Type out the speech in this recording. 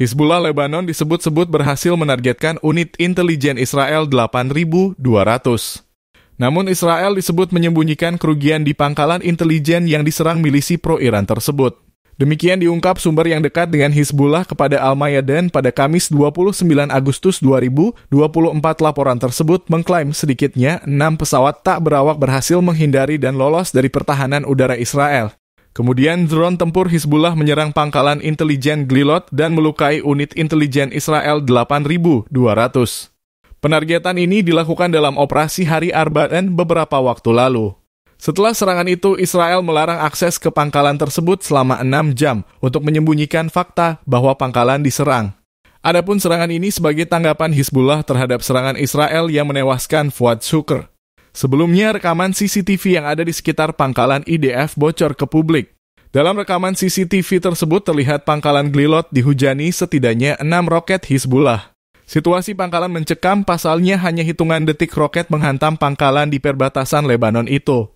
Hizbullah Lebanon disebut-sebut berhasil menargetkan unit intelijen Israel 8.200. Namun Israel disebut menyembunyikan kerugian di pangkalan intelijen yang diserang milisi pro-Iran tersebut. Demikian diungkap sumber yang dekat dengan Hizbullah kepada Al-Mayadan pada Kamis 29 Agustus 2024 laporan tersebut mengklaim sedikitnya enam pesawat tak berawak berhasil menghindari dan lolos dari pertahanan udara Israel. Kemudian drone tempur Hizbullah menyerang pangkalan intelijen Glilot dan melukai unit intelijen Israel 8.200. Penargetan ini dilakukan dalam operasi Hari Arba'an beberapa waktu lalu. Setelah serangan itu, Israel melarang akses ke pangkalan tersebut selama enam jam untuk menyembunyikan fakta bahwa pangkalan diserang. Adapun serangan ini sebagai tanggapan Hizbullah terhadap serangan Israel yang menewaskan Fuad Shukr. Sebelumnya, rekaman CCTV yang ada di sekitar pangkalan IDF bocor ke publik. Dalam rekaman CCTV tersebut terlihat pangkalan Glilot dihujani setidaknya enam roket Hizbullah. Situasi pangkalan mencekam pasalnya hanya hitungan detik roket menghantam pangkalan di perbatasan Lebanon itu.